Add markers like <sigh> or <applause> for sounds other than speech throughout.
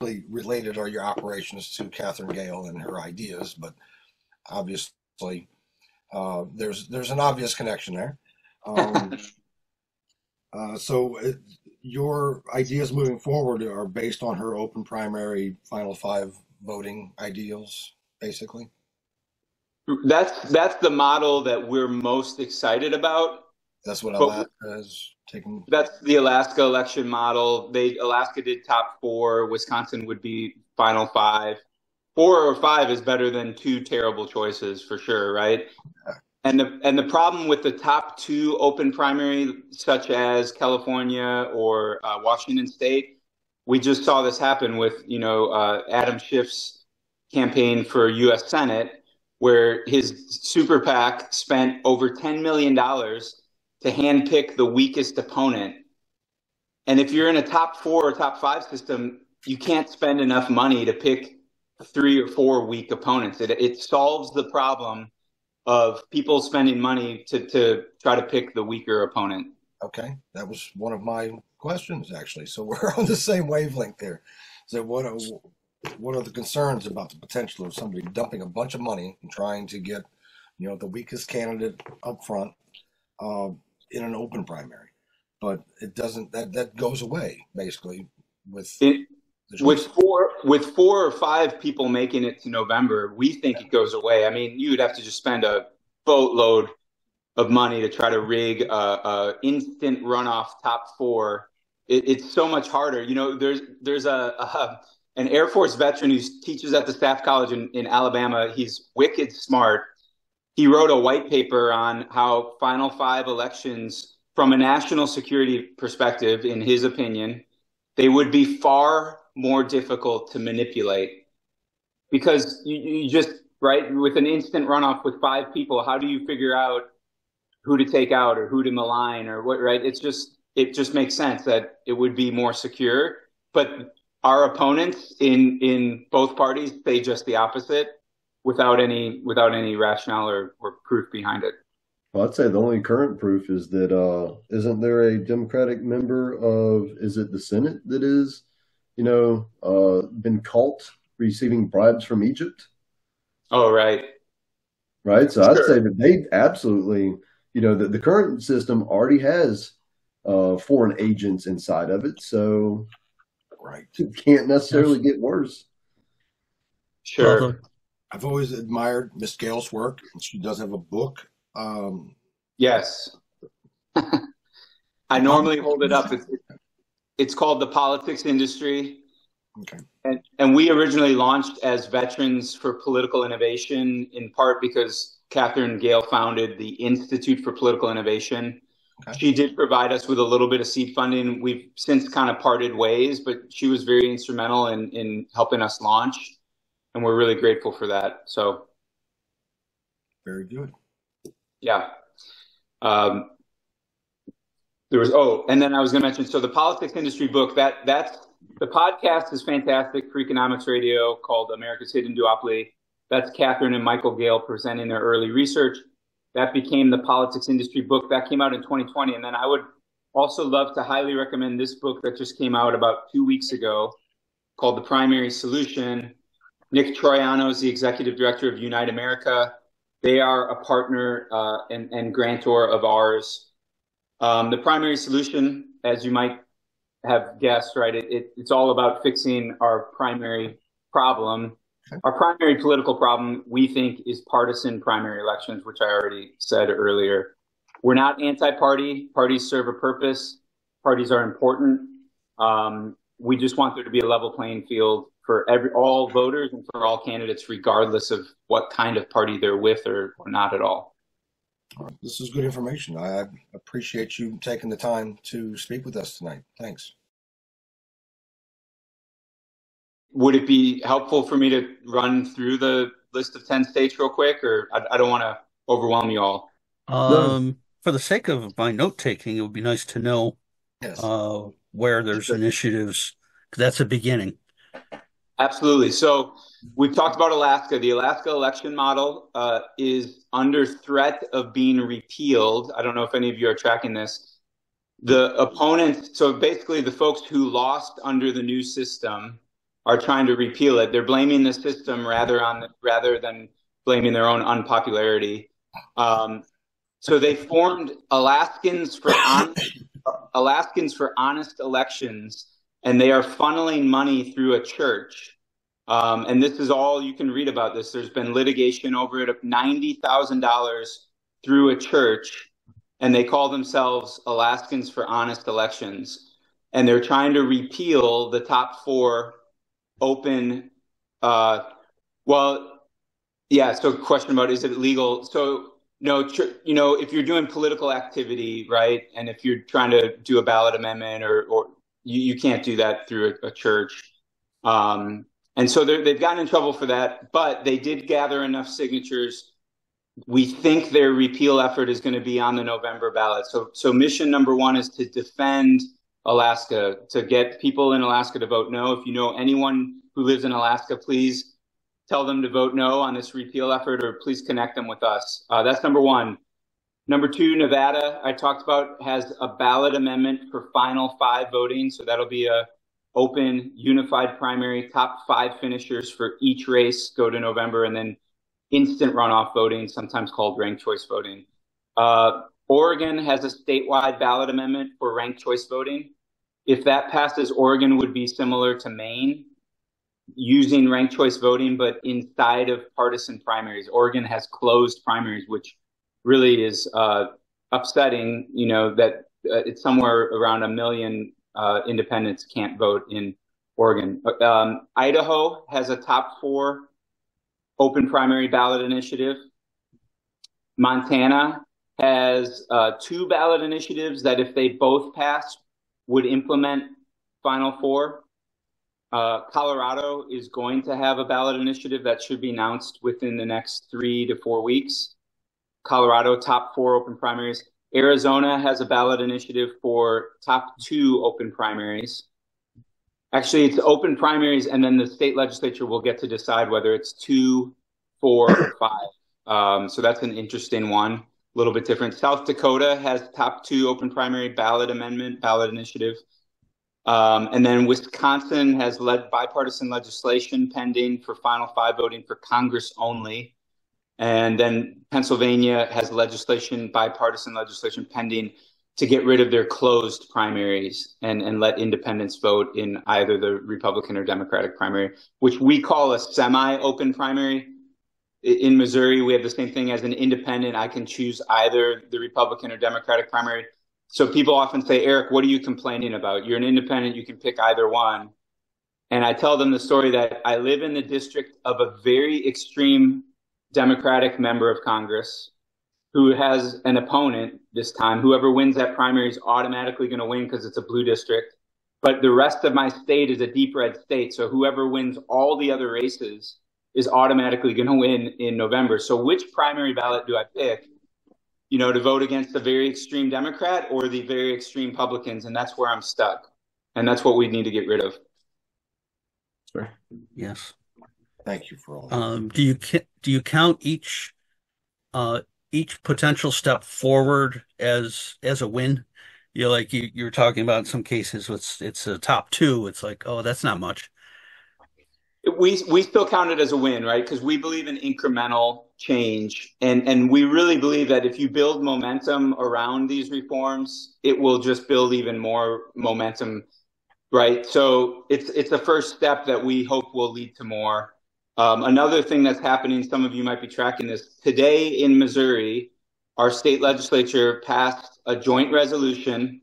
related are your operations to Katherine Gehl and her ideas, but obviously uh, there's there's an obvious connection there. Um, <laughs> uh, so it, your ideas moving forward are based on her open primary final five voting ideals, basically. That's that's the model that we're most excited about. That's what i Alaska has taken. That's the Alaska election model. They Alaska did top four. Wisconsin would be final five. Four or five is better than two terrible choices for sure, right? Yeah. And the and the problem with the top two open primary, such as California or uh, Washington State, we just saw this happen with you know uh, Adam Schiff's campaign for U.S. Senate, where his super PAC spent over ten million dollars to handpick the weakest opponent. And if you're in a top four or top five system, you can't spend enough money to pick three or four weak opponents. It, it solves the problem of people spending money to, to try to pick the weaker opponent. Okay, that was one of my questions actually. So <laughs> we're on the same wavelength there. So what are, what are the concerns about the potential of somebody dumping a bunch of money and trying to get, you know, the weakest candidate up front uh, in an open primary? But it doesn't. That that goes away basically with. It, with four with four or five people making it to November, we think it goes away. I mean, you'd have to just spend a boatload of money to try to rig a, a instant runoff top four. It, it's so much harder. You know, there's there's a, a, an Air Force veteran who teaches at the Staff College in, in Alabama. He's wicked smart. He wrote a white paper on how Final Five elections, from a national security perspective, in his opinion, they would be far more difficult to manipulate. Because you, you just right with an instant runoff with five people how do you figure out who to take out or who to malign or what right? It's just it just makes sense that it would be more secure. But our opponents in in both parties say just the opposite without any without any rationale or, or proof behind it well, I'd say the only current proof is that uh, isn't there a Democratic member of is it the Senate that is you know, uh, been caught receiving bribes from Egypt. Oh, right. Right. So sure. I'd say that they absolutely, you know, the, the current system already has uh, foreign agents inside of it. So right. it can't necessarily get worse. Sure. I've always admired Miss Gehl's work. She does have a book. Um, yes. <laughs> I normally hold it up. It's, it's called the Politics Industry. Okay. And, and we originally launched as Veterans for Political Innovation, in part because Katherine Gehl founded the Institute for Political Innovation. Okay. She did provide us with a little bit of seed funding. We've since kind of parted ways, but she was very instrumental in, in helping us launch. And we're really grateful for that. So, very good. Yeah. Um, there was oh, and then I was going to mention so the politics industry book that that's the podcast is fantastic. Freakonomics Radio called America's Hidden Duopoly. That's Katherine and Michael Gehl presenting their early research. That became the politics industry book that came out in 2020. And then I would also love to highly recommend this book that just came out about two weeks ago called The Primary Solution. Nick Troiano is the executive director of Unite America. They are a partner uh, and, and grantor of ours. Um, the primary solution, as you might have guessed, right, it, it, it's all about fixing our primary problem. Our primary political problem, we think, is partisan primary elections, which I already said earlier. We're not anti-party. Parties serve a purpose. Parties are important. Um, we just want there to be a level playing field for every all voters and for all candidates, regardless of what kind of party they're with or, or not at all. This is good information. I appreciate you taking the time to speak with us tonight. Thanks. Would it be helpful for me to run through the list of 10 states real quick, or I, I don't want to overwhelm you all? Um, for the sake of my note taking, it would be nice to know yes. uh, where there's sure. initiatives. That's a beginning. Absolutely. So we've talked about Alaska. The Alaska election model uh, is under threat of being repealed. I don't know if any of you are tracking this. The opponents, so basically the folks who lost under the new system, are trying to repeal it. They're blaming the system rather on rather than blaming their own unpopularity. Um, so they formed Alaskans for honest, Alaskans for honest elections, and they are funneling money through a church. Um, and this is all you can read about this. There's been litigation over it of ninety thousand dollars through a church, and they call themselves Alaskans for honest elections. And they're trying to repeal the top four open. Uh, well, yeah. So, question about is it legal? So, no, tr- you know, if you're doing political activity, right, and if you're trying to do a ballot amendment, or or you, you can't do that through a, a church. Um, and so they've gotten in trouble for that, but they did gather enough signatures. We think their repeal effort is going to be on the November ballot. So, so mission number one is to defend Alaska, to get people in Alaska to vote no. If you know anyone who lives in Alaska, please tell them to vote no on this repeal effort or please connect them with us. Uh, that's number one. Number two, Nevada, I talked about, has a ballot amendment for final five voting. So that'll be a open unified primary top five finishers for each race go to November and then instant runoff voting, sometimes called ranked choice voting. Uh, Oregon has a statewide ballot amendment for ranked choice voting. If that passes, Oregon would be similar to Maine, using ranked choice voting, but inside of partisan primaries. Oregon has closed primaries, which really is uh, upsetting. You know that uh, it's somewhere around a million uh, independents can't vote in Oregon. Um, Idaho has a top four open primary ballot initiative. Montana has uh, two ballot initiatives that, if they both pass, would implement Final Four. Uh, Colorado is going to have a ballot initiative that should be announced within the next three to four weeks. Colorado, top four open primaries. Arizona has a ballot initiative for top two open primaries. Actually, it's open primaries, and then the state legislature will get to decide whether it's two, four, or <coughs> five. Um, so that's an interesting one a little bit different. South Dakota has top two open primary ballot amendment, ballot initiative. Um, and then Wisconsin has led bipartisan legislation pending for final five voting for Congress only. And then Pennsylvania has legislation, bipartisan legislation pending to get rid of their closed primaries and, and let independents vote in either the Republican or Democratic primary, which we call a semi open primary in Missouri, we have the same thing as an independent. I can choose either the Republican or Democratic primary. So people often say, Eric, what are you complaining about? You're an independent, you can pick either one. And I tell them the story that I live in the district of a very extreme Democratic member of Congress who has an opponent this time. Whoever wins that primary is automatically going to win because it's a blue district. But the rest of my state is a deep red state. So whoever wins all the other races is automatically going to win in November. So which primary ballot do I pick? You know, to vote against the very extreme Democrat or the very extreme Republicans, and that's where I'm stuck, and that's what we need to get rid of. Sure. Yes. Thank you for all. Um, do you do you count each uh, each potential step forward as as a win? You know, like you you're talking about in some cases, it's it's a top two. It's like, oh, that's not much we we still count it as a win, right? Because we believe in incremental change, and and we really believe that if you build momentum around these reforms, it will just build even more momentum, right? So it's it's a first step that we hope will lead to more. Um, another thing that's happening, some of you might be tracking this today in Missouri. Our state legislature passed a joint resolution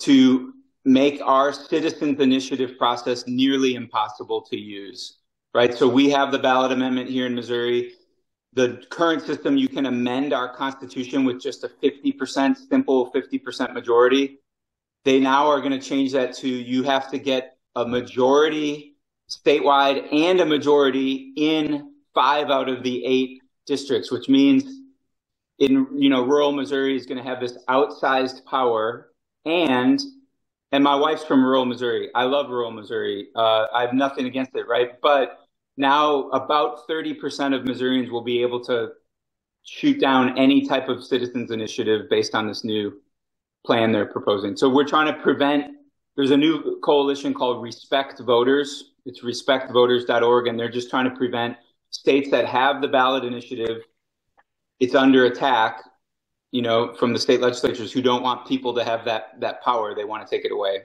to make our citizens initiative process nearly impossible to use, right? So we have the ballot amendment here in Missouri. The current system, you can amend our constitution with just a 50% simple 50% majority. They now are going to change that to you have to get a majority statewide and a majority in five out of the eight districts, which means in you know rural Missouri is going to have this outsized power and and my wife's from rural Missouri. I love rural Missouri. Uh, I have nothing against it, right? But now about 30% of Missourians will be able to shoot down any type of citizens initiative based on this new plan they're proposing. So we're trying to prevent, there's a new coalition called Respect Voters, It's respectvoters.org, and they're just trying to prevent states that have the ballot initiative. It's under attack, you know, from the state legislatures who don't want people to have that that power. They want to take it away.